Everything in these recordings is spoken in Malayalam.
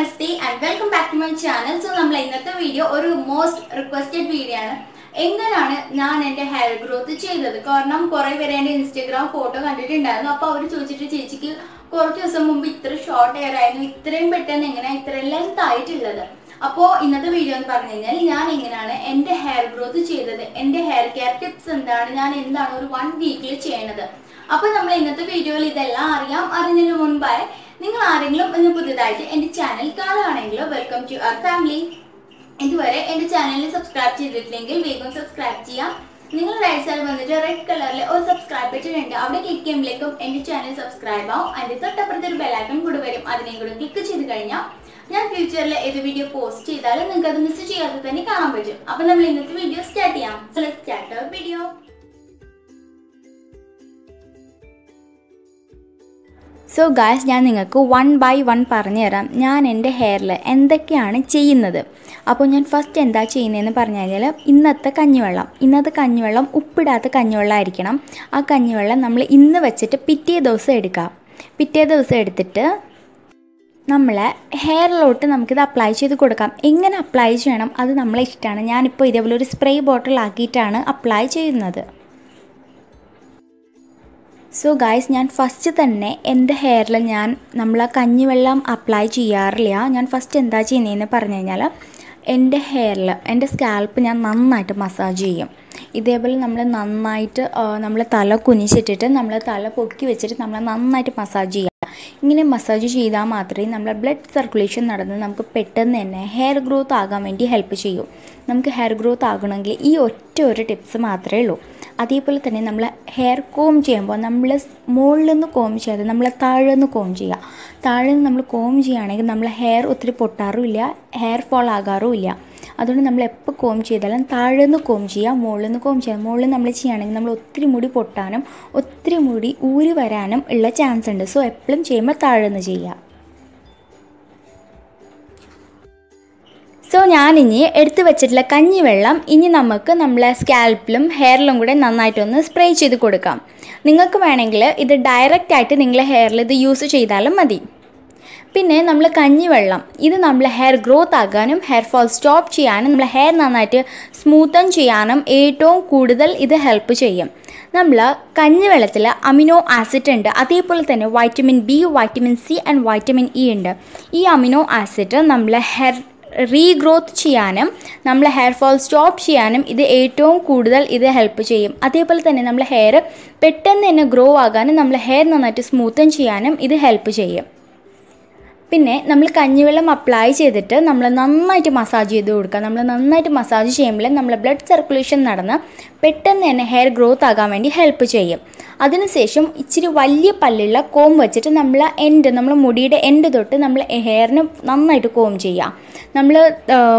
Namaste and welcome back to my channel so നമ്മൾ ഇന്നത്തെ വീഡിയോ ഒരു മോസ്റ്റ് റിക്വസ്റ്റഡ് വീഡിയോ ആണ്. എങ്ങനെയാണ് ഞാൻ എന്റെ ഹെയർ ഗ്രോത്ത് ചെയ്തത്? കാരണം കുറേ പേര് എന്റെ ഇൻസ്റ്റഗ്രാം ഫോട്ടോ കണ്ടിട്ടുണ്ടായിരുന്നു. അപ്പോൾ അവർ ചോദിച്ചിട്ട് ചേച്ചിക്ക് കുറച്ച് ദിവസം മുമ്പ് ഇത്ര ഷോർട്ട് ഹെയർ ആയിരുന്നു. ഇത്രയും പെട്ടെന്ന് എങ്ങനെ ഇത്ര ലെങ്ത് ആയിട്ടുള്ളത്? അപ്പോൾ ഇന്നത്തെ വീഡിയോ എന്ന് പറഞ്ഞു കഴിഞ്ഞാൽ ഞാൻ എങ്ങനെയാണ് എന്റെ ഹെയർ ഗ്രോത്ത് ചെയ്തത്? എന്റെ ഹെയർ കെയർ ടിപ്സ് എന്താണ്? ഞാൻ എന്താണ് ഒരു വൺ വീക്കിൽ ചെയ്യണത്? അപ്പോൾ നമ്മൾ ഇന്നത്തെ വീഡിയോയിൽ ഇതെല്ലാം അറിയാം. അറിഞ്ഞതിന് മുൻപായി നിങ്ങൾ ആരെങ്കിലും ഒന്ന് പുതിയതായിട്ട് എന്റെ ചാനൽ കാണുകയാണെങ്കിലോ വെൽക്കം ടു അവർ ഫാമിലി ഇതുവരെ എന്റെ ചാനലിൽ സബ്സ്ക്രൈബ് ചെയ്തിട്ടില്ലെങ്കിൽ വേഗം സബ്സ്ക്രൈബ് ചെയ്യാം. നിങ്ങൾ റൈറ്റ് സൈഡ് വന്നിട്ട് റെഡ് കളറിൽ ഒരു സബ്സ്ക്രൈബ് ബട്ടൺ ഉണ്ട്. അവിടെ ക്ലിക്ക് ചെയ്യുമ്പോഴേക്കും എന്റെ ചാനൽ സബ്സ്ക്രൈബ് ആവും. അതിന്റെ തൊട്ടപ്പുറത്ത് ഒരു ബെലൈക്കൺ കൂടെ വരും. അതിനെയും കൂടെ ക്ലിക്ക് ചെയ്ത് കഴിഞ്ഞാൽ ഞാൻ ഫ്യൂച്ചറിൽ ഏത് വീഡിയോ പോസ്റ്റ് ചെയ്താലും നിങ്ങൾക്ക് അത് മിസ് ചെയ്യാതെ തന്നെ കാണാൻ പറ്റും. അപ്പോൾ നമ്മൾ ഇന്നത്തെ വീഡിയോ സ്റ്റാർട്ട് ചെയ്യാം. സ്റ്റാർട്ട് വീഡിയോ സോ ഗായ്സ് ഞാൻ നിങ്ങൾക്ക് വൺ ബൈ വൺ പറഞ്ഞു തരാം ഞാൻ എന്റെ ഹെയറിൽ എന്തൊക്കെയാണ് ചെയ്യുന്നത്? അപ്പോൾ ഞാൻ ഫസ്റ്റ് എന്താ ചെയ്യുന്നതെന്ന് പറഞ്ഞു കഴിഞ്ഞാൽ ഇന്നത്തെ കഞ്ഞിവെള്ളം. ഇന്നത്തെ കഞ്ഞിവെള്ളം ഉപ്പിടാത്ത കഞ്ഞിവെള്ളം ആയിരിക്കണം. ആ കഞ്ഞിവെള്ളം നമ്മൾ ഇന്ന് വെച്ചിട്ട് പിറ്റേ ദിവസം എടുക്കാം. പിറ്റേ ദിവസം എടുത്തിട്ട് നമ്മളെ ഹെയറിലോട്ട് നമുക്കിത് അപ്ലൈ ചെയ്ത് കൊടുക്കാം. എങ്ങനെ അപ്ലൈ ചെയ്യണം? അത് നമ്മളെ ഇഷ്ടമാണ് ഞാനിപ്പോൾ ഇതേപോലെ ഒരു സ്പ്രേ ബോട്ടിൽ ആക്കിയിട്ടാണ് അപ്ലൈ ചെയ്യുന്നത്. സോ ഗായ്സ് ഞാൻ ഫസ്റ്റ് തന്നെ എന്റെ ഹെയറിൽ ഞാൻ നമ്മൾ ആ കഞ്ഞിവെള്ളം അപ്ലൈ ചെയ്യാറില്ല. ഞാൻ ഫസ്റ്റ് എന്താ ചെയ്യുന്നതെന്ന് പറഞ്ഞു കഴിഞ്ഞാൽ എന്റെ ഹെയറിൽ എന്റെ സ്കാൽപ്പ് ഞാൻ നന്നായിട്ട് മസാജ് ചെയ്യും. ഇതേപോലെ നമ്മൾ നന്നായിട്ട് നമ്മൾ തല കുനിച്ചിട്ടിട്ട് നമ്മൾ തല പൊക്കി വെച്ചിട്ട് നമ്മൾ നന്നായിട്ട് മസാജ് ചെയ്യുക ഇങ്ങനെ മസാജ് ചെയ്താൽ മാത്രമേ നമ്മളെ ബ്ലഡ് സർക്കുലേഷൻ നടന്ന് നമുക്ക് പെട്ടെന്ന് തന്നെ ഹെയർ ഗ്രോത്ത് ആകാൻ വേണ്ടി ഹെൽപ്പ് ചെയ്യും. നമുക്ക് ഹെയർ ഗ്രോത്ത് ആകണമെങ്കിൽ ഈ ഒറ്റ ഒരു ടിപ്സ് മാത്രമേ ഉള്ളൂ. അതേപോലെ തന്നെ നമ്മൾ ഹെയർ കോം ചെയ്യുമ്പോൾ നമ്മൾ മുകളിൽ നിന്ന് കോം ചെയ്യാതെ നമ്മൾ താഴെ നിന്ന് കോം ചെയ്യുക താഴെ നിന്ന് നമ്മൾ കോം ചെയ്യുകയാണെങ്കിൽ നമ്മൾ ഹെയർ ഒത്തിരി പൊട്ടാറുമില്ല ഹെയർ ഫോൾ ആകാറുമില്ല അതുകൊണ്ട് നമ്മൾ എപ്പോൾ കോം ചെയ്താലും താഴെ നിന്ന് കോം ചെയ്യുക മുകളിൽ നിന്ന് കോം ചെയ്യുക മുകളിൽ നമ്മൾ ചെയ്യുകയാണെങ്കിൽ നമ്മൾ ഒത്തിരി മുടി പൊട്ടാനും ഒത്തിരി മുടി ഊരി വരാനും ഉള്ള ചാൻസ് ഉണ്ട്. സോ എപ്പോഴും ചെയ്യുമ്പോൾ താഴെ നിന്ന് ചെയ്യുക സോ ഞാനിനി എടുത്തു വെച്ചിട്ടുള്ള കഞ്ഞിവെള്ളം ഇനി നമുക്ക് നമ്മളെ സ്കാൽപ്പിലും ഹെയറിലും കൂടെ നന്നായിട്ടൊന്ന് സ്പ്രേ ചെയ്ത് കൊടുക്കാം. നിങ്ങൾക്ക് വേണമെങ്കിൽ ഇത് ഡയറക്റ്റ് ആയിട്ട് നിങ്ങളെ ഹെയറിൽ ഇത് യൂസ് ചെയ്താലും മതി. പിന്നെ നമ്മൾ കഞ്ഞിവെള്ളം. ഇത് നമ്മൾ ഹെയർ ഗ്രോത്ത് ആകാനും ഹെയർ ഫോൾ സ്റ്റോപ്പ് ചെയ്യാനും നമ്മൾ ഹെയർ നന്നായിട്ട് സ്മൂത്തൻ ചെയ്യാനും ഏറ്റവും കൂടുതൽ ഇത് ഹെൽപ്പ് ചെയ്യും. നമ്മൾ കഞ്ഞിവെള്ളത്തിൽ അമിനോ ആസിഡ് ഉണ്ട്. അതേപോലെ തന്നെ vitamin B vitamin C and vitamin E ഉണ്ട്. ഈ അമിനോ ആസിഡ് നമ്മൾ ഹെയർ റീഗ്രോത്ത് ചെയ്യാനും നമ്മൾ ഹെയർ ഫോൾ സ്റ്റോപ്പ് ചെയ്യാനും ഇത് ഏറ്റവും കൂടുതൽ ഇത് ഹെൽപ്പ് ചെയ്യും. അതേപോലെ തന്നെ നമ്മൾ ഹെയർ പെട്ടെന്ന് തന്നെ ഗ്രോ ആകാനും നമ്മൾ ഹെയർ നന്നായിട്ട് സ്മൂത്തൻ ചെയ്യാനും ഇത് ഹെൽപ്പ് ചെയ്യും. പിന്നെ നമ്മൾ കഞ്ഞിവെള്ളം അപ്ലൈ ചെയ്തിട്ട് നമ്മൾ നന്നായിട്ട് മസാജ് ചെയ്ത് കൊടുക്കുക. നമ്മൾ നന്നായിട്ട് മസാജ് ചെയ്യുമ്പോൾ നമ്മൾ ബ്ലഡ് സർക്കുലേഷൻ നടന്ന് പെട്ടെന്ന് തന്നെ ഹെയർ ഗ്രോത്ത് ആകാൻ വേണ്ടി ഹെൽപ്പ് ചെയ്യും. അതിനുശേഷം ഇച്ചിരി വലിയ പല്ലുള്ള കോം വെച്ചിട്ട് നമ്മൾ എൻഡ് നമ്മൾ മുടിയുടെ എൻഡ് തൊട്ട് നമ്മൾ ഹെയറിന് നന്നായിട്ട് കോം ചെയ്യാം നമ്മൾ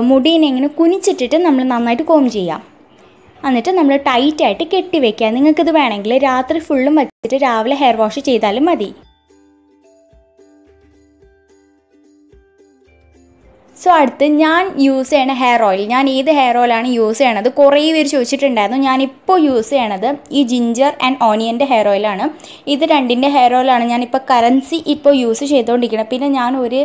മുടീനെ ഇങ്ങനെ കുനിച്ചിട്ടിട്ട് നമ്മൾ നന്നായിട്ട് കോം ചെയ്യാം എന്നിട്ട് നമ്മൾ ടൈറ്റായിട്ട് കെട്ടി നിങ്ങൾക്കിത് വേണമെങ്കിൽ രാത്രി ഫുള്ളും വെച്ചിട്ട് രാവിലെ ഹെയർ വാഷ് ചെയ്താലും മതി. സോ അടുത്ത് ഞാൻ യൂസ് ചെയ്യണ ഹെയർ ഓയിൽ ഞാൻ ഏത് ഹെയർ ഓയിലാണ് യൂസ് ചെയ്യണത്? കുറേ പേര് ചോദിച്ചിട്ടുണ്ടായിരുന്നു. ഞാനിപ്പോൾ യൂസ് ചെയ്യണത് ഈ ജിഞ്ചർ ആൻഡ് ഓണിയന്റെ ഹെയർ ഓയിലാണ് ഇത് രണ്ടിന്റെ ഹെയർ ഓയിലാണ് ഞാനിപ്പോൾ കറൻസി ഇപ്പോൾ യൂസ് ചെയ്തുകൊണ്ടിരിക്കുന്നത് പിന്നെ ഞാൻ ഒരു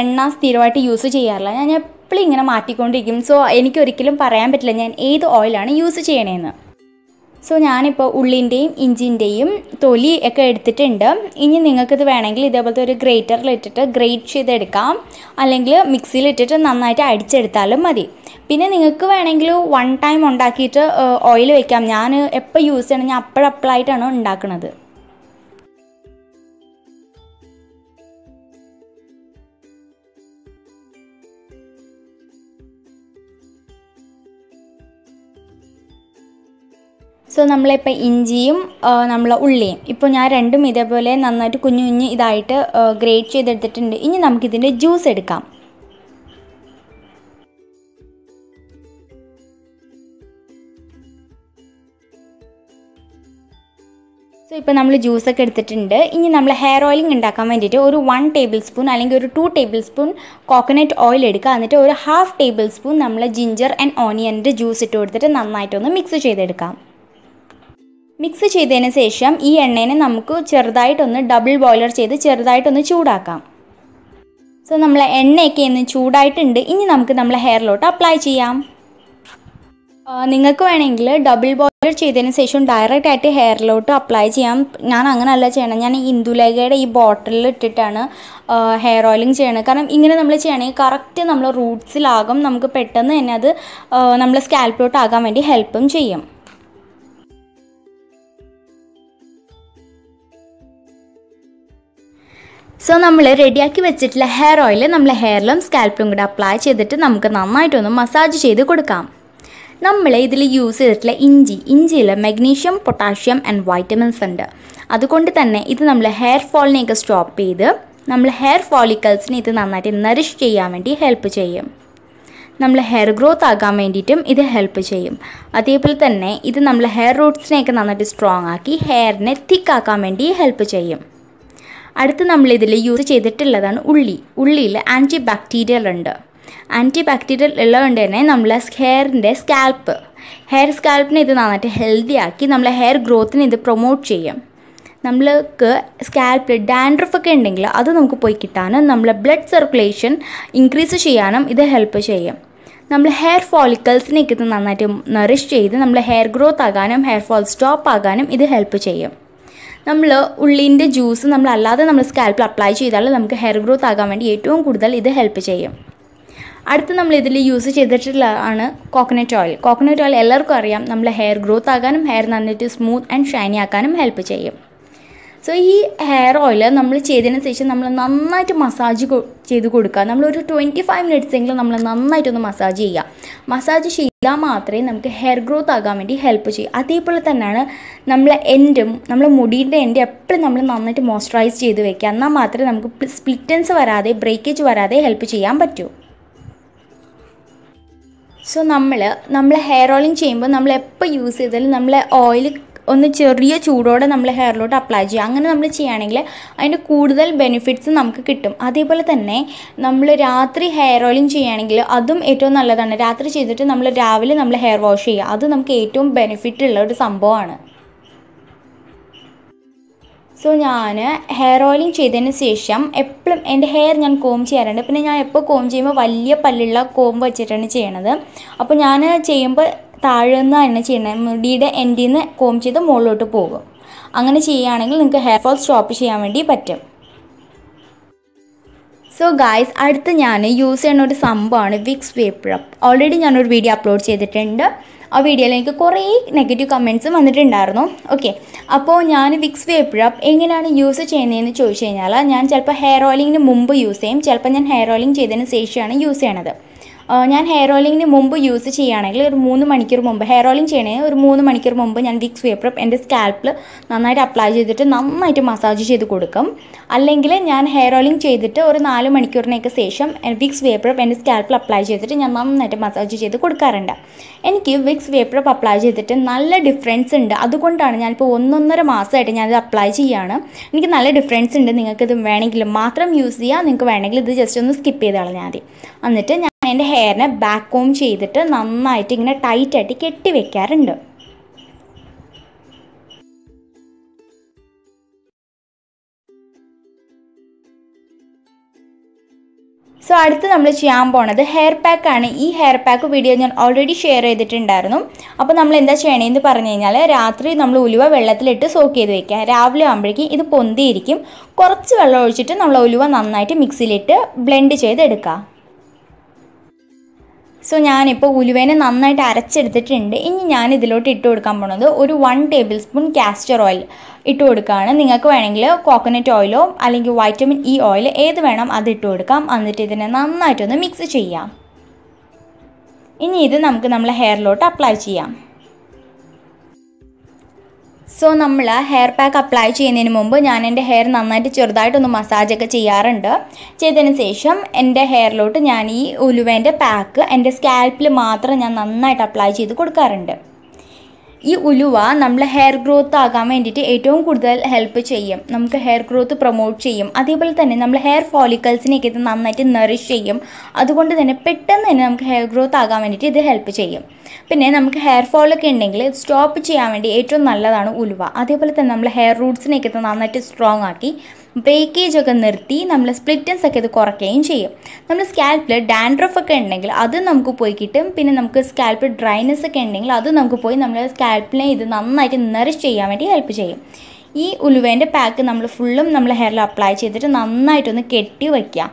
എണ്ണ സ്ഥിരമായിട്ട് യൂസ് ചെയ്യാറില്ല. ഞാൻ എപ്പോഴും ഇങ്ങനെ മാറ്റിക്കൊണ്ടിരിക്കും. സോ എനിക്കൊരിക്കലും പറയാൻ പറ്റില്ല ഞാൻ ഏത് ഓയിലാണ് യൂസ് ചെയ്യണേന്ന്. സോ ഞാനിപ്പോൾ ഉള്ളിന്റെയും ഇഞ്ചിന്റെയും തൊലി ഒക്കെ എടുത്തിട്ടുണ്ട്. ഇനി നിങ്ങൾക്കിത് വേണമെങ്കിൽ ഇതേപോലത്തെ ഒരു ഗ്രേറ്ററിൽ ഇട്ടിട്ട് ഗ്രേറ്റ് ചെയ്തെടുക്കാം. അല്ലെങ്കിൽ മിക്സിയിൽ ഇട്ടിട്ട് നന്നായിട്ട് അടിച്ചെടുത്താലും മതി. പിന്നെ നിങ്ങൾക്ക് വേണമെങ്കിൽ വൺ ടൈം ഉണ്ടാക്കിയിട്ട് ഓയിൽ വയ്ക്കാം ഞാൻ എപ്പോൾ യൂസ് ചെയ്യണം ഞാൻ അപ്പോഴപ്പോഴായിട്ടാണ് ഉണ്ടാക്കുന്നത് സോ നമ്മളിപ്പോൾ ഇഞ്ചിയും നമ്മൾ ഉള്ളിയും. ഇപ്പോൾ ഞാൻ രണ്ടും ഇതേപോലെ നന്നായിട്ട് കുഞ്ഞു കുഞ്ഞ് ഇതായിട്ട് ഗ്രേറ്റ് ചെയ്തെടുത്തിട്ടുണ്ട്. ഇനി നമുക്കിതിന്റെ ജ്യൂസ് എടുക്കാം. സോ ഇപ്പോൾ നമ്മൾ ജ്യൂസൊക്കെ എടുത്തിട്ടുണ്ട്. ഇനി നമ്മൾ ഹെയർ ഓയിലിംഗ് ഉണ്ടാക്കാൻ വേണ്ടിയിട്ട് ഒരു വൺ ടേബിൾ സ്പൂൺ അല്ലെങ്കിൽ ഒരു two table spoon coconut oil എടുക്കുക. എന്നിട്ട് ഒരു ഹാഫ് ടേബിൾ സ്പൂൺ നമ്മൾ ജിഞ്ചർ ആൻഡ് ഓണിയന്റെ ജ്യൂസ് ഇട്ട് കൊടുത്തിട്ട് നന്നായിട്ടൊന്ന് മിക്സ് ചെയ്തെടുക്കാം. മിക്സ് ചെയ്തതിന് ശേഷം ഈ എണ്ണേനെ നമുക്ക് ചെറുതായിട്ടൊന്ന് ഡബിൾ ബോയിലർ ചെയ്ത് ചെറുതായിട്ടൊന്ന് ചൂടാക്കാം. സോ നമ്മളെ എണ്ണയൊക്കെ ഇന്ന് ചൂടായിട്ടുണ്ട്. ഇനി നമുക്ക് നമ്മളെ ഹെയറിലോട്ട് അപ്ലൈ ചെയ്യാം. നിങ്ങൾക്ക് വേണമെങ്കിൽ ഡബിൾ ബോയിലർ ചെയ്തതിന് ശേഷം ഡയറക്റ്റ് ആയിട്ട് ഹെയറിലോട്ട് അപ്ലൈ ചെയ്യാം. ഞാൻ അങ്ങനെയല്ല ചെയ്യണം. ഞാൻ ഇന്ദുലേഖയുടെ ഈ ബോട്ടിലിൽ ഇട്ടിട്ടാണ് ഹെയർ ഓയിലിംഗ് ചെയ്യണത് കാരണം ഇങ്ങനെ നമ്മൾ ചെയ്യണമെങ്കിൽ കറക്റ്റ് നമ്മൾ റൂട്ട്സിലാകും നമുക്ക് പെട്ടെന്ന് തന്നെ അത് നമ്മളെ സ്കാൽപ്പിലോട്ട് ആകാൻ വേണ്ടി ഹെൽപ്പും ചെയ്യും. സോ നമ്മൾ റെഡിയാക്കി വെച്ചിട്ടുള്ള ഹെയർ ഓയിൽ നമ്മൾ ഹെയറിലും സ്കാൽപ്പിലും കൂടെ അപ്ലൈ ചെയ്തിട്ട് നമുക്ക് നന്നായിട്ടൊന്ന് മസാജ് ചെയ്ത് കൊടുക്കാം. നമ്മൾ ഇതിൽ യൂസ് ചെയ്തിട്ടുള്ള ഇഞ്ചി ഇഞ്ചിയിൽ മഗ്നീഷ്യം പൊട്ടാഷ്യം ആൻഡ് വൈറ്റമിൻസ് ഉണ്ട്. അതുകൊണ്ട് തന്നെ ഇത് നമ്മൾ ഹെയർ ഫോളിനെയൊക്കെ സ്റ്റോപ്പ് ചെയ്ത് നമ്മൾ ഹെയർ ഫോളിക്കൽസിനെ ഇത് നന്നായിട്ട് നറിഷ് ചെയ്യാൻ വേണ്ടി ഹെൽപ്പ് ചെയ്യും. നമ്മൾ ഹെയർ ഗ്രോത്ത് ആകാൻ വേണ്ടിയിട്ടും ഇത് ഹെൽപ്പ് ചെയ്യും. അതേപോലെ തന്നെ ഇത് നമ്മൾ ഹെയർ റൂട്ട്സിനെയൊക്കെ നന്നായിട്ട് സ്ട്രോങ് ആക്കി ഹെയറിനെ തിക്കാക്കാൻ വേണ്ടി ഹെൽപ്പ് ചെയ്യും. അടുത്ത് നമ്മൾ ഇതിൽ യൂസ് ചെയ്തിട്ടുള്ളതാണ് ഉള്ളി. ഉള്ളിയിൽ ആന്റി ബാക്ടീരിയൽ ഉണ്ട്. ആന്റി ബാക്ടീരിയൽ ഉള്ളതുകൊണ്ട് തന്നെ നമ്മളെ ഹെയറിന്റെ സ്കാൽപ്പ് ഹെയർ സ്കാൽപ്പിനെ ഇത് നന്നായിട്ട് ഹെൽത്തി ആക്കി നമ്മളെ ഹെയർ ഗ്രോത്തിനെ ഇത് പ്രൊമോട്ട് ചെയ്യും. നമ്മൾക്ക് സ്കാൽപ്പിൽ ഡാൻഡ്രഫ് ഒക്കെ ഉണ്ടെങ്കിൽ അത് നമുക്ക് പോയി കിട്ടാനും നമ്മളെ ബ്ലഡ് സർക്കുലേഷൻ ഇൻക്രീസ് ചെയ്യാനും ഇത് ഹെൽപ്പ് ചെയ്യും. നമ്മൾ ഹെയർ ഫോളിക്കൽസിനെയൊക്കെ ഇത് നന്നായിട്ട് നറിഷ് ചെയ്ത് നമ്മൾ ഹെയർ ഗ്രോത്ത് ആകാനും ഹെയർ ഫോൾ സ്റ്റോപ്പ് ആകാനും ഇത് ഹെൽപ്പ് ചെയ്യും. നമ്മൾ ഉള്ളിന്റെ ജ്യൂസ് നമ്മൾ അല്ലാതെ നമ്മൾ സ്കാൽപ്പിൽ അപ്ലൈ ചെയ്താൽ നമുക്ക് ഹെയർ ഗ്രോത്ത് ആകാൻ വേണ്ടി ഏറ്റവും കൂടുതൽ ഇത് ഹെൽപ്പ് ചെയ്യും. അടുത്ത് നമ്മൾ ഇതിൽ യൂസ് ചെയ്തിട്ടുള്ളതാണ് കോക്കനട്ട് ഓയിൽ കോക്കനട്ട് ഓയിൽ എല്ലാവർക്കും അറിയാം നമ്മൾ ഹെയർ ഗ്രോത്ത് ആകാനും ഹെയർ നന്നായിട്ട് സ്മൂത്ത് ആൻഡ് ഷൈനി ആക്കാനും ഹെൽപ്പ് ചെയ്യും. സോ ഈ ഹെയർ ഓയിൽ നമ്മൾ ചെയ്തതിന് ശേഷം നമ്മൾ നന്നായിട്ട് മസാജ് ചെയ്ത് കൊടുക്കുക. നമ്മളൊരു ട്വന്റി ഫൈവ് മിനിറ്റ്സ് എങ്കിലും നമ്മൾ നന്നായിട്ടൊന്ന് മസാജ് ചെയ്യുക. മസാജ് ചെയ്താൽ മാത്രമേ നമുക്ക് ഹെയർ ഗ്രോത്ത് ആകാൻ വേണ്ടി ഹെൽപ്പ് ചെയ്യും. അതേപോലെ തന്നെയാണ് നമ്മളെ എൻഡും നമ്മളെ മുടിയുടെ എൻഡ് എപ്പോഴും നമ്മൾ നന്നായിട്ട് മോയ്സ്ചറൈസ് ചെയ്ത് വെക്കുക. എന്നാൽ മാത്രമേ നമുക്ക് സ്പ്ലിറ്റൻസ് വരാതെ ബ്രേക്കേജ് വരാതെ ഹെൽപ്പ് ചെയ്യാൻ പറ്റൂ. സോ നമ്മൾ നമ്മൾ ഹെയർ ഓയിലിംഗ് ചെയ്യുമ്പോൾ നമ്മൾ എപ്പോൾ യൂസ് ചെയ്താലും നമ്മളെ ഓയിൽ ഒന്ന് ചെറിയ ചൂടോടെ നമ്മൾ ഹെയറിലോട്ട് അപ്ലൈ ചെയ്യുക. അങ്ങനെ നമ്മൾ ചെയ്യുകയാണെങ്കിൽ അതിന്റെ കൂടുതൽ ബെനിഫിറ്റ്സ് നമുക്ക് കിട്ടും. അതേപോലെ തന്നെ നമ്മൾ രാത്രി ഹെയർ ഓയിലിംഗ് ചെയ്യുകയാണെങ്കിൽ അതും ഏറ്റവും നല്ലതാണ്. രാത്രി ചെയ്തിട്ട് നമ്മൾ രാവിലെ നമ്മൾ ഹെയർ വാഷ് ചെയ്യുക. അത് നമുക്ക് ഏറ്റവും ബെനിഫിറ്റ് ഉള്ള ഒരു സംഭവമാണ്. സോ ഞാൻ ഹെയർ ഓയിലിംഗ് ചെയ്തതിന് ശേഷം എപ്പോഴും എന്റെ ഹെയർ ഞാൻ കോം ചെയ്യാറുണ്ട്. പിന്നെ ഞാൻ എപ്പോൾ കോം ചെയ്യുമ്പോൾ വലിയ പല്ലുള്ള കോം വെച്ചിട്ടാണ് ചെയ്യണത്. അപ്പോൾ ഞാൻ ചെയ്യുമ്പോൾ താഴെ തന്നെ ചെയ്യണം. മുടിയുടെ എൻഡിൽ നിന്ന് കോം ചെയ്ത് മുകളിലോട്ട് പോകും. അങ്ങനെ ചെയ്യുകയാണെങ്കിൽ നിങ്ങൾക്ക് ഹെയർ ഫോൾ സ്റ്റോപ്പ് ചെയ്യാൻ വേണ്ടി പറ്റും. സോ ഗായ്സ് അടുത്ത് ഞാൻ യൂസ് ചെയ്യുന്ന ഒരു സംഭവമാണ് വിക്സ് വേപ്പർ അപ്പ് ഓൾറെഡി ഞാനൊരു വീഡിയോ അപ്ലോഡ് ചെയ്തിട്ടുണ്ട്. ആ വീഡിയോയിൽ എനിക്ക് കുറേ നെഗറ്റീവ് കമന്റ്സ് വന്നിട്ടുണ്ടായിരുന്നു. ഓക്കെ അപ്പോൾ ഞാൻ വിക്സ് വേപ്പർ അപ്പ് എങ്ങനെയാണ് യൂസ് ചെയ്യുന്നതെന്ന് ചോദിച്ചു കഴിഞ്ഞാൽ ഞാൻ ചിലപ്പോൾ ഹെയർ ഓയിലിങ്ങിന് മുമ്പ് യൂസ് ചെയ്യും. ചിലപ്പോൾ ഞാൻ ഹെയർ ഓയിലിംഗ് ചെയ്തതിന് ശേഷമാണ് യൂസ് ചെയ്യണത്. ഞാൻ ഹെയർ ഓയിലിങ്ങിന് മുമ്പ് യൂസ് ചെയ്യുകയാണെങ്കിൽ ഒരു മൂന്ന് മണിക്കൂർ മുമ്പ് ഹെയർ ഓയിലിംഗ് ചെയ്യണമെങ്കിൽ ഒരു മൂന്ന് മണിക്കൂർ മുമ്പ് ഞാൻ വിക്സ് വേപ്പർ എന്റെ സ്കാൽപ്പിൽ നന്നായിട്ട് അപ്ലൈ ചെയ്തിട്ട് നന്നായിട്ട് മസാജ് ചെയ്ത് കൊടുക്കും. അല്ലെങ്കിൽ ഞാൻ ഹെയർ ഓയിലിംഗ് ചെയ്തിട്ട് ഒരു നാല് മണിക്കൂറിനൊക്കെ ശേഷം വിക്സ് വേപ്പർ എന്റെ സ്കാൽപ്പിൽ അപ്ലൈ ചെയ്തിട്ട് ഞാൻ നന്നായിട്ട് മസാജ് ചെയ്ത് കൊടുക്കാറുണ്ട്. എനിക്ക് വിക്സ് വേപ്പർ അപ്ലൈ ചെയ്തിട്ട് നല്ല ഡിഫറൻസ് ഉണ്ട്. അതുകൊണ്ടാണ് ഞാനിപ്പോൾ ഒന്നൊന്നര മാസമായിട്ട് ഞാനിത് അപ്ലൈ ചെയ്യുകയാണ് എനിക്ക് നല്ല ഡിഫറൻസ് ഉണ്ട്. നിങ്ങൾക്കിത് വേണമെങ്കിൽ മാത്രം യൂസ് ചെയ്യുക നിങ്ങൾക്ക് വേണമെങ്കിൽ ഇത് ജസ്റ്റ് ഒന്ന് സ്കിപ്പ് ചെയ്ത് ഞാൻ മതി. എന്നിട്ട് എന്റെ ഹെയറിനെ ബാക്ക് കോം ചെയ്തിട്ട് നന്നായിട്ട് ഇങ്ങനെ ടൈറ്റായിട്ട് കെട്ടി വെക്കാറുണ്ട്. സോ അടുത്ത് നമ്മൾ ചെയ്യാൻ പോണത് ഹെയർ പാക്കാണ് ഈ ഹെയർ പാക്ക് വീഡിയോ ഞാൻ ഓൾറെഡി ഷെയർ ചെയ്തിട്ടുണ്ടായിരുന്നു. അപ്പോൾ നമ്മൾ എന്താ ചെയ്യണമെന്ന് പറഞ്ഞു കഴിഞ്ഞാൽ രാത്രി നമ്മൾ ഉലുവ വെള്ളത്തിലിട്ട് സോക്ക് ചെയ്ത് വെക്കുക. രാവിലെ ആകുമ്പോഴേക്കും ഇത് പൊന്തിയിരിക്കും. കുറച്ച് വെള്ളം ഒഴിച്ചിട്ട് നമ്മൾ ഉലുവ നന്നായിട്ട് മിക്സിയിലിട്ട് ബ്ലെൻഡ് ചെയ്തെടുക്കുക. സോ ഞാനിപ്പോൾ ഉലുവേനെ നന്നായിട്ട് അരച്ചെടുത്തിട്ടുണ്ട്. ഇനി ഞാൻ ഇതിലോട്ട് ഇട്ട് കൊടുക്കാൻ പോണത് ഒരു one table spoon castor oil ഇട്ട് കൊടുക്കുകയാണ് നിങ്ങൾക്ക് വേണമെങ്കിൽ കോക്കനട്ട് ഓയിലോ അല്ലെങ്കിൽ വൈറ്റമിൻ ഇ ഓയിൽ ഏത് വേണം അത് ഇട്ട് കൊടുക്കാം. എന്നിട്ട് ഇതിനെ നന്നായിട്ടൊന്ന് മിക്സ് ചെയ്യാം. ഇനി ഇത് നമുക്ക് നമ്മളെ ഹെയറിലോട്ട് അപ്ലൈ ചെയ്യാം. സോ നമ്മൾ ഹെയർ പാക്ക് അപ്ലൈ ചെയ്യുന്നതിന് മുമ്പ് ഞാൻ എന്റെ ഹെയർ നന്നായിട്ട് ചെറുതായിട്ടൊന്ന് മസാജൊക്കെ ചെയ്യാറുണ്ട്. ചെയ്തതിന് ശേഷം എന്റെ ഹെയറിലോട്ട് ഞാൻ ഈ ഉലുവേന്റെ പാക്ക് എന്റെ സ്കാൽപ്പിൽ മാത്രം ഞാൻ നന്നായിട്ട് അപ്ലൈ ചെയ്ത് കൊടുക്കാറുണ്ട്. ഈ ഉലുവ നമ്മളെ ഹെയർ ഗ്രോത്ത് ആകാൻ വേണ്ടിയിട്ട് ഏറ്റവും കൂടുതൽ ഹെൽപ്പ് ചെയ്യും. നമുക്ക് ഹെയർ ഗ്രോത്ത് പ്രൊമോട്ട് ചെയ്യും. അതേപോലെ തന്നെ നമ്മൾ ഹെയർ ഫോളിക്കൽസിനെയൊക്കെ ഇത് നന്നായിട്ട് നറിഷ് ചെയ്യും. അതുകൊണ്ട് തന്നെ പെട്ടെന്ന് തന്നെ നമുക്ക് ഹെയർ ഗ്രോത്ത് ആകാൻ വേണ്ടിയിട്ട് ഇത് ഹെൽപ്പ് ചെയ്യും. പിന്നെ നമുക്ക് ഹെയർ ഫോളൊക്കെ ഉണ്ടെങ്കിൽ സ്റ്റോപ്പ് ചെയ്യാൻ വേണ്ടി ഏറ്റവും നല്ലതാണ് ഉലുവ. അതേപോലെ തന്നെ നമ്മൾ ഹെയർ റൂട്ട്സിനെയൊക്കെ നന്നായിട്ട് സ്ട്രോങ് ആക്കി ബ്രേക്കേജ് ഒക്കെ നിർത്തി നമ്മൾ സ്പ്ലിറ്റൻസ് ഒക്കെ ഇത് കുറയ്ക്കുകയും ചെയ്യും. നമ്മൾ സ്കാൽപ്പിൽ ഡാൻഡ്രഫ് ഒക്കെ ഉണ്ടെങ്കിൽ അത് നമുക്ക് പോയി കിട്ടും. പിന്നെ നമുക്ക് സ്കാൽപ്പിൽ ഡ്രൈനെസ് ഒക്കെ ഉണ്ടെങ്കിൽ അത് നമുക്ക് പോയി നമ്മൾ സ്കാൽപ്പിനെ ഇത് നന്നായിട്ട് നറിഷ് ചെയ്യാൻ വേണ്ടി ഹെൽപ്പ് ചെയ്യും. ഈ ഉലുവേന്റെ പാക്ക് നമ്മൾ ഫുള്ളും നമ്മൾ ഹെയറിൽ അപ്ലൈ ചെയ്തിട്ട് നന്നായിട്ടൊന്ന് കെട്ടി വയ്ക്കുക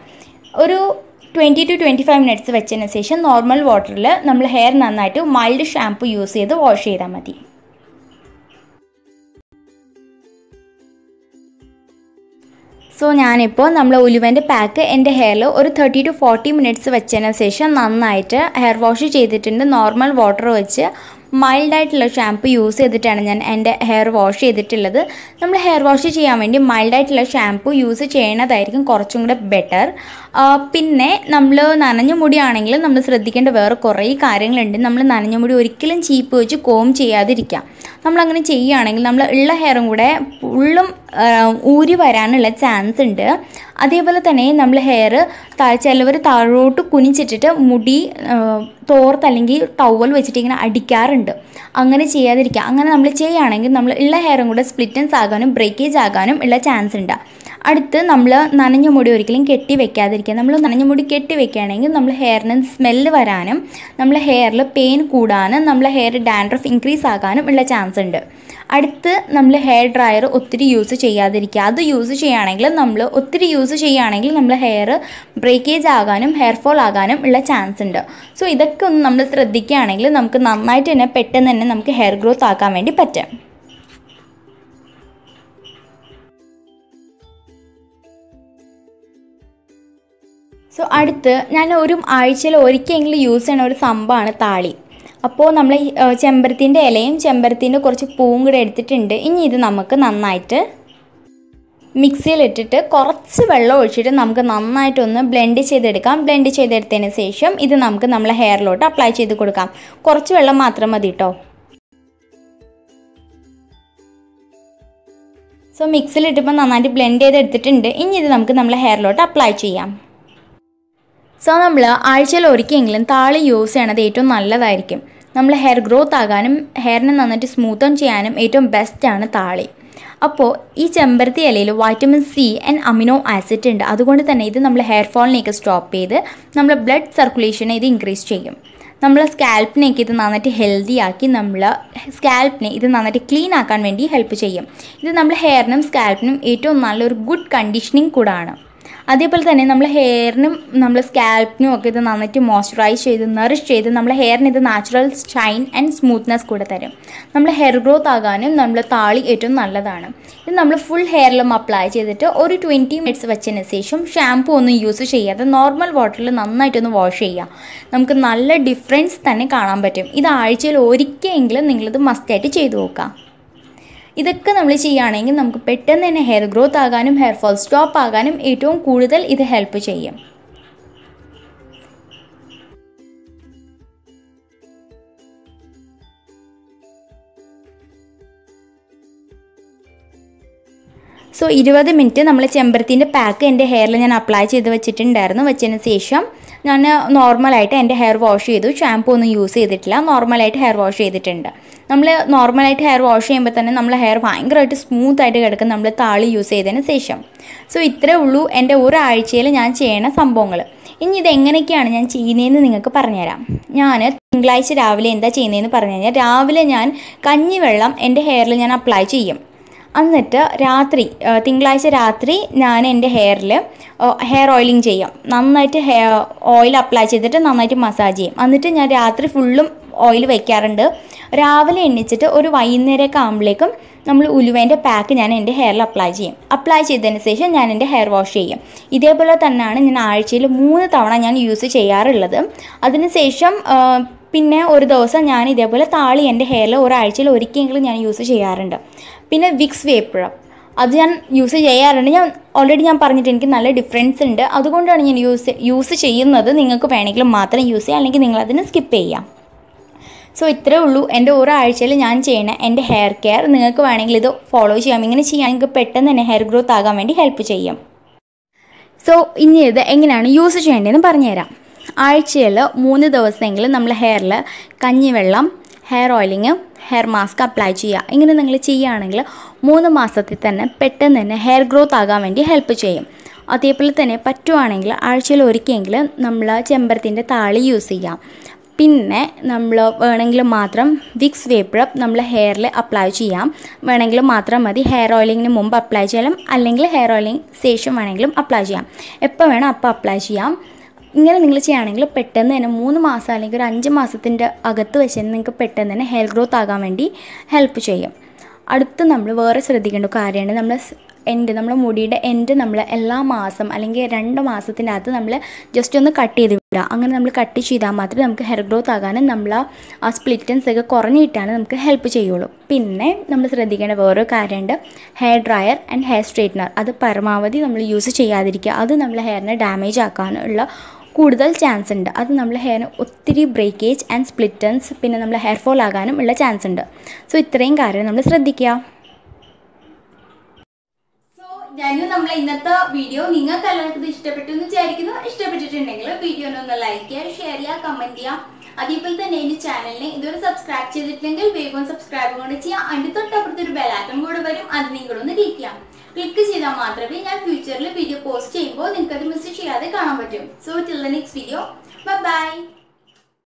ഒരു twenty two twenty five minutes വെച്ചതിന് ശേഷം നോർമൽ വാട്ടറിൽ നമ്മൾ ഹെയർ നന്നായിട്ട് മൈൽഡ് ഷാംപൂ യൂസ് ചെയ്ത് വാഷ് ചെയ്താൽ മതി. സോ ഞാനിപ്പോൾ നമ്മൾ ഉലുവന്റെ പാക്ക് എന്റെ ഹെയറിൽ ഒരു തേർട്ടി ടു ഫോർട്ടി മിനിറ്റ്സ് വെച്ചതിന് ശേഷം നന്നായിട്ട് ഹെയർ വാഷ് ചെയ്തിട്ടുണ്ട്. നോർമൽ വാട്ടർ വെച്ച് മൈൽഡായിട്ടുള്ള ഷാംപൂ യൂസ് ചെയ്തിട്ടാണ് ഞാൻ എന്റെ ഹെയർ വാഷ് ചെയ്തിട്ടുള്ളത്. നമ്മൾ ഹെയർ വാഷ് ചെയ്യാൻ വേണ്ടി മൈൽഡായിട്ടുള്ള ഷാംപൂ യൂസ് ചെയ്യണതായിരിക്കും കുറച്ചും കൂടെ ബെറ്റർ. പിന്നെ നമ്മൾ നനഞ്ഞ മുടിയാണെങ്കിൽ നമ്മൾ ശ്രദ്ധിക്കേണ്ട വേറെ കുറേ കാര്യങ്ങളുണ്ട്. നമ്മൾ നനഞ്ഞ മുടി ഒരിക്കലും ചീപ്പ് വെച്ച് കോം ചെയ്യാതിരിക്കാം. നമ്മളങ്ങനെ ചെയ്യുകയാണെങ്കിൽ നമ്മൾ ഉള്ള ഹെയറും കൂടെ ഫുള്ളും ഊരി വരാനുള്ള ചാൻസ് ഉണ്ട്. അതേപോലെ തന്നെ നമ്മൾ ഹെയർ ചിലവർ താഴോട്ട് കുനിച്ചിട്ടിട്ട് മുടി തോർത്ത് അല്ലെങ്കിൽ ടവൽ വെച്ചിട്ട് ഇങ്ങനെ അടിക്കാറുണ്ട്. അങ്ങനെ ചെയ്യാതിരിക്കുക. അങ്ങനെ നമ്മൾ ചെയ്യുകയാണെങ്കിൽ നമ്മൾ ഉള്ള ഹെയറും കൂടെ സ്പ്ലിറ്റൻസ് ആകാനും ബ്രേക്കേജ് ആകാനും ഉള്ള ചാൻസ് ഉണ്ട്. അടുത്ത് നമ്മൾ നനഞ്ഞ മുടി ഒരിക്കലും കെട്ടി വെക്കാതിരിക്കുക. നമ്മൾ നനഞ്ഞ മുടി കെട്ടി വെക്കുകയാണെങ്കിൽ നമ്മൾ ഹെയറിന് സ്മെല്ല് വരാനും നമ്മളെ ഹെയറിൽ പെയിൻ കൂടാനും നമ്മളെ ഹെയർ ഡാൻഡ്രഫ് ഇൻക്രീസ് ആകാനും ഉള്ള ചാൻസ് ഉണ്ട്. അടുത്ത് നമ്മൾ ഹെയർ ഡ്രയർ ഒത്തിരി യൂസ് ചെയ്യാതിരിക്കുക. അത് യൂസ് ചെയ്യുകയാണെങ്കിൽ നമ്മൾ ഒത്തിരി യൂസ് ചെയ്യുകയാണെങ്കിൽ നമ്മൾ ഹെയർ ബ്രേക്കേജ് ആകാനും ഹെയർ ഫോൾ ആകാനും ഉള്ള ചാൻസ് ഉണ്ട്. സോ ഇതൊക്കെ ഒന്ന് നമ്മൾ ശ്രദ്ധിക്കുകയാണെങ്കിൽ നമുക്ക് നന്നായിട്ട് തന്നെ പെട്ടെന്ന് തന്നെ നമുക്ക് ഹെയർ ഗ്രോത്ത് ആക്കാൻ വേണ്ടി പറ്റും. സോ അടുത്ത് ഞാൻ ഒരു ആഴ്ചയിൽ ഒരിക്കലെങ്കിലും യൂസ് ചെയ്യുന്ന ഒരു സംഭവമാണ് താളി. അപ്പോൾ നമ്മൾ ചെമ്പരത്തിന്റെ ഇലയും ചെമ്പരത്തിന്റെ കുറച്ച് പൂവും കൂടെ എടുത്തിട്ടുണ്ട്. ഇനി ഇത് നമുക്ക് നന്നായിട്ട് മിക്സിയിലിട്ടിട്ട് കുറച്ച് വെള്ളം ഒഴിച്ചിട്ട് നമുക്ക് നന്നായിട്ടൊന്ന് ബ്ലെൻഡ് ചെയ്തെടുക്കാം. ബ്ലെൻഡ് ചെയ്തെടുത്തതിന് ശേഷം ഇത് നമുക്ക് നമ്മളെ ഹെയറിലോട്ട് അപ്ലൈ ചെയ്ത് കൊടുക്കാം. കുറച്ച് വെള്ളം മാത്രം മതി കേട്ടോ സോ മിക്സിയിലിട്ടിപ്പോൾ നന്നായിട്ട് ബ്ലെൻഡ് ചെയ്തെടുത്തിട്ടുണ്ട്. ഇനി ഇത് നമുക്ക് നമ്മളെ ഹെയറിലോട്ട് അപ്ലൈ ചെയ്യാം. സോ നമ്മൾ ആഴ്ചയിൽ ഒരിക്കലെങ്കിലും താളി യൂസ് ചെയ്യണത് ഏറ്റവും നല്ലതായിരിക്കും. നമ്മൾ ഹെയർ ഗ്രോത്ത് ആകാനും ഹെയറിനെ നന്നായിട്ട് സ്മൂത്തൺ ചെയ്യാനും ഏറ്റവും ബെസ്റ്റാണ് താളി. അപ്പോൾ ഈ ചെമ്പരത്തി ഇലയിൽ vitamin C and amino acid ഉണ്ട്. അതുകൊണ്ട് തന്നെ ഇത് നമ്മൾ ഹെയർ ഫോളിനെയൊക്കെ സ്റ്റോപ്പ് ചെയ്ത് നമ്മൾ ബ്ലഡ് സർക്കുലേഷനെ ഇത് ഇൻക്രീസ് ചെയ്യും. നമ്മൾ സ്കാൽപ്പിനെയൊക്കെ ഇത് നന്നായിട്ട് ഹെൽത്തി ആക്കി നമ്മൾ സ്കാൽപ്പിനെ ഇത് നന്നായിട്ട് ക്ലീൻ ആക്കാൻ വേണ്ടി ഹെൽപ്പ് ചെയ്യും. ഇത് നമ്മൾ ഹെയറിനും സ്കാൽപ്പിനും ഏറ്റവും നല്ലൊരു ഗുഡ് കണ്ടീഷനിങ് കൂടാണ്. അതേപോലെ തന്നെ നമ്മൾ ഹെയറിനും നമ്മൾ സ്കാൽപ്പിനും ഒക്കെ ഇത് നന്നായിട്ട് മോയ്സ്ചറൈസ് ചെയ്ത് നറിഷ് ചെയ്ത് നമ്മൾ ഹെയറിന് ഇത് നാച്ചുറൽ ഷൈൻ ആൻഡ് സ്മൂത്ത്നെസ് കൂടെ തരും. നമ്മൾ ഹെയർ ഗ്രോത്ത് ആകാനും നമ്മൾ താളി ഏറ്റവും നല്ലതാണ്. ഇത് നമ്മൾ ഫുൾ ഹെയറിലും അപ്ലൈ ചെയ്തിട്ട് ഒരു ട്വന്റി മിനിറ്റ്സ് വെച്ചതിന് ശേഷം ഷാമ്പു ഒന്നും യൂസ് ചെയ്യാതെ നോർമൽ വാട്ടറിൽ നന്നായിട്ടൊന്ന് വാഷ് ചെയ്യുക നമുക്ക് നല്ല ഡിഫറൻസ് തന്നെ കാണാൻ പറ്റും. ഇത് ആഴ്ചയിൽ ഒരിക്കലെങ്കിലും നിങ്ങളിത് മസ്റ്റായിട്ട് ചെയ്തു നോക്കുക ഇതൊക്കെ നമ്മൾ ചെയ്യുകയാണെങ്കിൽ നമുക്ക് പെട്ടെന്ന് തന്നെ ഹെയർ ഗ്രോത്ത് ആകാനും ഹെയർ ഫോൾ സ്റ്റോപ്പ് ആകാനും ഏറ്റവും കൂടുതൽ ഇത് ഹെൽപ്പ് ചെയ്യും. സോ ഇരുപത് മിനിറ്റ് നമ്മൾ ചെമ്പരത്തിന്റെ പാക്ക് എന്റെ ഹെയറിൽ ഞാൻ അപ്ലൈ ചെയ്ത് വെച്ചിട്ടുണ്ടായിരുന്നു. വെച്ചതിന് ശേഷം ഞാൻ നോർമലായിട്ട് എന്റെ ഹെയർ വാഷ് ചെയ്തു. ഷാമ്പൂ ഒന്നും യൂസ് ചെയ്തിട്ടില്ല. നോർമലായിട്ട് ഹെയർ വാഷ് ചെയ്തിട്ടുണ്ട്. നമ്മൾ നോർമലായിട്ട് ഹെയർ വാഷ് ചെയ്യുമ്പോൾ തന്നെ നമ്മളെ ഹെയർ ഭയങ്കരമായിട്ട് സ്മൂത്ത് ആയിട്ട് കിടക്കും. നമ്മൾ താളി യൂസ് ചെയ്തതിന് ശേഷം. സോ ഇത്രേ ഉള്ളൂ എന്റെ ഒരാഴ്ചയിൽ ഞാൻ ചെയ്യണ സംഭവങ്ങൾ ഇനി ഇതെങ്ങനെയൊക്കെയാണ് ഞാൻ ചെയ്യുന്നതെന്ന് നിങ്ങൾക്ക് പറഞ്ഞുതരാം. ഞാൻ തിങ്കളാഴ്ച രാവിലെ എന്താ ചെയ്യുന്നതെന്ന് പറഞ്ഞു കഴിഞ്ഞാൽ രാവിലെ ഞാൻ കഞ്ഞിവെള്ളം എന്റെ ഹെയറിൽ ഞാൻ അപ്ലൈ ചെയ്യും. എന്നിട്ട് രാത്രി തിങ്കളാഴ്ച രാത്രി ഞാൻ എന്റെ ഹെയറിൽ ഹെയർ ഓയിലിംഗ് ചെയ്യാം. നന്നായിട്ട് ഹെയർ ഓയിൽ അപ്ലൈ ചെയ്തിട്ട് നന്നായിട്ട് മസാജ് ചെയ്യും. എന്നിട്ട് ഞാൻ രാത്രി ഫുള്ളും ഓയിൽ വയ്ക്കാറുണ്ട് രാവിലെ എണ്ണിച്ചിട്ട് ഒരു വൈകുന്നേരമൊക്കെ ആകുമ്പോഴേക്കും നമ്മൾ ഉലുവേന്റെ പാക്ക് ഞാൻ എന്റെ ഹെയറിൽ അപ്ലൈ ചെയ്യും. അപ്ലൈ ചെയ്തതിന് ശേഷം ഞാൻ എന്റെ ഹെയർ വാഷ് ചെയ്യും. ഇതേപോലെ തന്നെയാണ് ഞാൻ ആഴ്ചയിൽ മൂന്ന് തവണ ഞാൻ യൂസ് ചെയ്യാറുള്ളത്. അതിനുശേഷം പിന്നെ ഒരു ദിവസം ഞാൻ ഇതേപോലെ താളി എന്റെ ഹെയറിൽ ഒരാഴ്ചയിൽ ഒരിക്കലെങ്കിലും ഞാൻ യൂസ് ചെയ്യാറുണ്ട്. പിന്നെ വിക്സ് വേപ്പുഴ അത് ഞാൻ യൂസ് ചെയ്യാറുണ്ട്. ഞാൻ ഓൾറെഡി ഞാൻ പറഞ്ഞിട്ട് എനിക്ക് നല്ല ഡിഫറൻസ് ഉണ്ട്. അതുകൊണ്ടാണ് ഞാൻ യൂസ് യൂസ് ചെയ്യുന്നത്. നിങ്ങൾക്ക് വേണമെങ്കിൽ മാത്രം യൂസ് ചെയ്യാം. അല്ലെങ്കിൽ നിങ്ങൾ അതിന് സ്കിപ്പ് ചെയ്യാം. സോ ഇത്രേ ഉള്ളൂ. എന്റെ ഒരാഴ്ചയിൽ ഞാൻ ചെയ്യണ എന്റെ ഹെയർ കെയർ നിങ്ങൾക്ക് വേണമെങ്കിൽ ഇത് ഫോളോ ചെയ്യാം. ഇങ്ങനെ ചെയ്യാൻ നിങ്ങൾക്ക് പെട്ടെന്ന് തന്നെ ഹെയർ ഗ്രോത്ത് ആകാൻ വേണ്ടി ഹെൽപ്പ് ചെയ്യും. സോ ഇനി ഇത് എങ്ങനെയാണ് യൂസ് ചെയ്യേണ്ടതെന്ന് പറഞ്ഞുതരാം. ആഴ്ചയിൽ മൂന്ന് ദിവസമെങ്കിലും നമ്മൾ ഹെയറിൽ കഞ്ഞിവെള്ളം hair oiling hair mask apply ചെയ്യുക. ഇങ്ങനെ നിങ്ങൾ ചെയ്യുകയാണെങ്കിൽ മൂന്ന് മാസത്തിൽ തന്നെ പെട്ടെന്ന് തന്നെ ഹെയർ ഗ്രോത്ത് ആകാൻ വേണ്ടി ഹെൽപ്പ് ചെയ്യും. അതേപോലെ തന്നെ പറ്റുവാണെങ്കിൽ ആഴ്ചയിൽ ഒരിക്കലെങ്കിലും നമ്മൾ ചെമ്പരത്തിന്റെ താളി യൂസ് ചെയ്യാം. പിന്നെ നമ്മൾ വേണമെങ്കിൽ മാത്രം വിക്സ് വേപ്പറപ്പ് നമ്മൾ ഹെയറിൽ അപ്ലൈ ചെയ്യാം. വേണമെങ്കിൽ മാത്രം മതി ഹെയർ ഓയിലിങ്ങിന് മുമ്പ് അപ്ലൈ ചെയ്യാം അല്ലെങ്കിൽ ഹെയർ ഓയിലിംഗ് ശേഷം വേണമെങ്കിലും അപ്ലൈ ചെയ്യാം. എപ്പോൾ വേണം അപ്പോൾ അപ്ലൈ ചെയ്യാം. ഇങ്ങനെ നിങ്ങൾ ചെയ്യുകയാണെങ്കിൽ പെട്ടെന്ന് തന്നെ മൂന്ന് മാസം അല്ലെങ്കിൽ ഒരു അഞ്ച് മാസത്തിന്റെ അകത്ത് വെച്ച് നിങ്ങൾക്ക് പെട്ടെന്ന് തന്നെ ഹെയർ ഗ്രോത്ത് ആകാൻ വേണ്ടി ഹെൽപ്പ് ചെയ്യും. അടുത്ത് നമ്മൾ വേറെ ശ്രദ്ധിക്കേണ്ട കാര്യമാണ്. നമ്മൾ എൻഡ് നമ്മുടെ മുടിയുടെ എൻഡ് നമ്മൾ എല്ലാ മാസം അല്ലെങ്കിൽ രണ്ട് മാസത്തിന്റെ അകത്ത് നമ്മൾ ജസ്റ്റ് ഒന്ന് കട്ട് ചെയ്ത് വിടുക. അങ്ങനെ നമ്മൾ കട്ട് ചെയ്താൽ മാത്രമേ നമുക്ക് ഹെയർ ഗ്രോത്ത് ആകാനും നമ്മൾ ആ സ്പ്ലിറ്റൻസ് ഒക്കെ കുറഞ്ഞിട്ടാണ് നമുക്ക് ഹെൽപ്പ് ചെയ്യുള്ളൂ. പിന്നെ നമ്മൾ ശ്രദ്ധിക്കേണ്ട വേറൊരു കാര്യമുണ്ട്. Hair dryer and hair straightener അത് പരമാവധി നമ്മൾ യൂസ് ചെയ്യാതിരിക്കുക. അത് നമ്മളെ ഹെയറിനെ ഡാമേജ് ആക്കാനുള്ള കൂടുതൽ ചാൻസ് ഉണ്ട്. അത് നമ്മൾ ഹെയറിന് ഒത്തിരി ബ്രേക്കേജ് ആൻഡ് സ്പ്ലിറ്റൻസ് പിന്നെ നമ്മൾ ഹെയർ ഫോൾ ആകാനും ഉള്ള ചാൻസ് ഉണ്ട്. സോ ഇത്രയും കാര്യം നമ്മൾ ശ്രദ്ധിക്കുക ഞാനും നമ്മളെ ഇന്നത്തെ വീഡിയോ നിങ്ങൾക്ക് എല്ലാവർക്കും ഇഷ്ടപ്പെട്ടു എന്ന് വിചാരിക്കുന്നു. ഇഷ്ടപ്പെട്ടിട്ടുണ്ടെങ്കിൽ വീഡിയോ ഒന്ന് ലൈക്ക് ചെയ്യുക ഷെയർ ചെയ്യുക കമന്റ് ചെയ്യുക അതേപോലെ തന്നെ എന്റെ ചാനലിനെ ഇതുവരെ സബ്സ്ക്രൈബ് ചെയ്തിട്ടില്ലെങ്കിൽ വേഗം സബ്സ്ക്രൈബ് കൂടെ ചെയ്യാം. അതിന്റെ തൊട്ടപ്പുറത്ത് ഒരു ബെലാറ്റം കൂടെ വരും. അത് നിങ്ങളൊന്ന് ക്ലിക്ക് ചെയ്യാം. ക്ലിക്ക് ചെയ്താൽ മാത്രമേ ഞാൻ ഫ്യൂച്ചറിൽ വീഡിയോ പോസ്റ്റ് ചെയ്യുമ്പോൾ നിങ്ങൾക്ക് അത് മിസ് ചെയ്യാതെ കാണാൻ പറ്റും. So till the next video bye